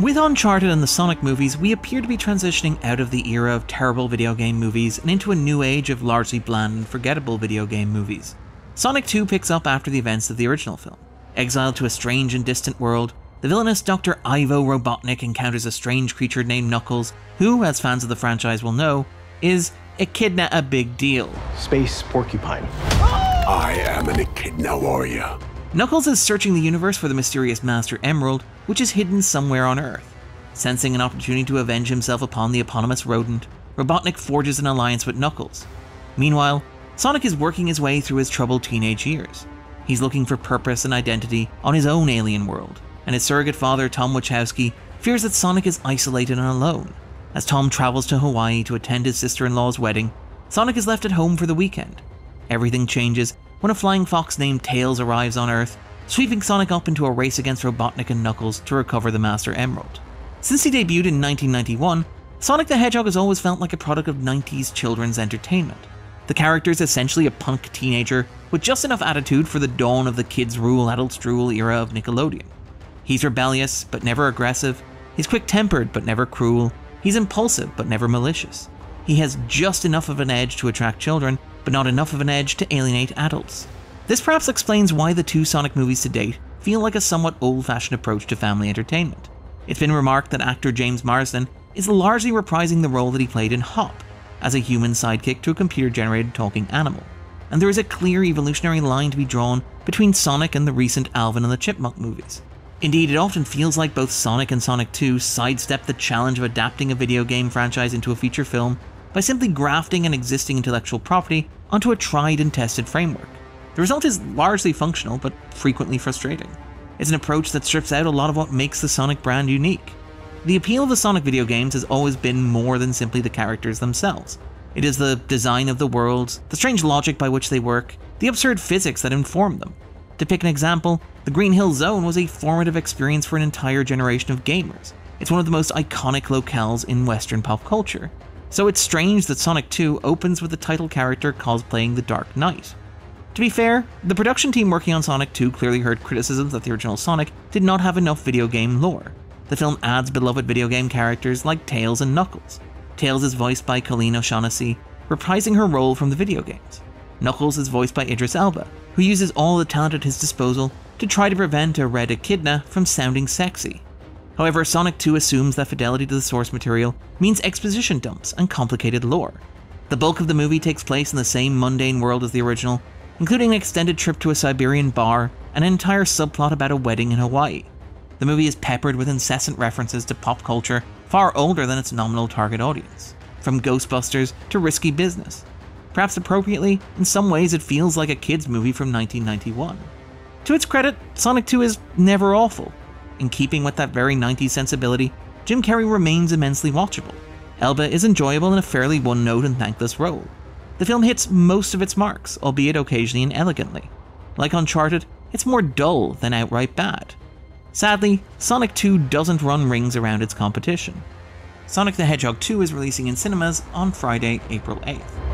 With Uncharted and the Sonic movies, we appear to be transitioning out of the era of terrible video game movies and into a new age of largely bland and forgettable video game movies. Sonic 2 picks up after the events of the original film. Exiled to a strange and distant world, the villainous Dr. Ivo Robotnik encounters a strange creature named Knuckles, who, as fans of the franchise will know, is Echidna a big deal. Space porcupine. I am an Echidna warrior. Knuckles is searching the universe for the mysterious Master Emerald, which is hidden somewhere on Earth. Sensing an opportunity to avenge himself upon the eponymous rodent, Robotnik forges an alliance with Knuckles. Meanwhile, Sonic is working his way through his troubled teenage years. He's looking for purpose and identity on his own alien world, and his surrogate father, Tom Wachowski, fears that Sonic is isolated and alone. As Tom travels to Hawaii to attend his sister in law's wedding, Sonic is left at home for the weekend. Everything changes when a flying fox named Tails arrives on Earth, sweeping Sonic up into a race against Robotnik and Knuckles to recover the Master Emerald. Since he debuted in 1991, Sonic the Hedgehog has always felt like a product of 90s children's entertainment. The character is essentially a punk teenager with just enough attitude for the dawn of the kids rule adults drool era of Nickelodeon. He's rebellious, but never aggressive. He's quick tempered, but never cruel. He's impulsive, but never malicious. He has just enough of an edge to attract children, but not enough of an edge to alienate adults. This perhaps explains why the two Sonic movies to date feel like a somewhat old fashioned approach to family entertainment. It's been remarked that actor James Marsden is largely reprising the role that he played in Hop, as a human sidekick to a computer generated talking animal. And there is a clear evolutionary line to be drawn between Sonic and the recent Alvin and the Chipmunk movies. Indeed, it often feels like both Sonic and Sonic 2 sidestep the challenge of adapting a video game franchise into a feature film by simply grafting an existing intellectual property onto a tried and tested framework. The result is largely functional, but frequently frustrating. It's an approach that strips out a lot of what makes the Sonic brand unique. The appeal of the Sonic video games has always been more than simply the characters themselves. It is the design of the worlds, the strange logic by which they work, the absurd physics that inform them. To pick an example, the Green Hill Zone was a formative experience for an entire generation of gamers. It's one of the most iconic locales in Western pop culture, so it's strange that Sonic 2 opens with the title character cosplaying the Dark Knight. To be fair, the production team working on Sonic 2 clearly heard criticisms that the original Sonic did not have enough video game lore. The film adds beloved video game characters like Tails and Knuckles. Tails is voiced by Colleen O'Shaughnessy, reprising her role from the video games. Knuckles is voiced by Idris Elba, who uses all the talent at his disposal to try to prevent a red echidna from sounding sexy. However, Sonic 2 assumes that fidelity to the source material means exposition dumps and complicated lore. The bulk of the movie takes place in the same mundane world as the original, including an extended trip to a Siberian bar and an entire subplot about a wedding in Hawaii. The movie is peppered with incessant references to pop culture far older than its nominal target audience, from Ghostbusters to Risky Business. Perhaps appropriately, in some ways it feels like a kids' movie from 1991. To its credit, Sonic 2 is never awful. In keeping with that very 90s sensibility, Jim Carrey remains immensely watchable. Elba is enjoyable in a fairly one note and thankless role. The film hits most of its marks, albeit occasionally inelegantly. Like Uncharted, it's more dull than outright bad. Sadly, Sonic 2 doesn't run rings around its competition. Sonic the Hedgehog 2 is releasing in cinemas on Friday, April 8th.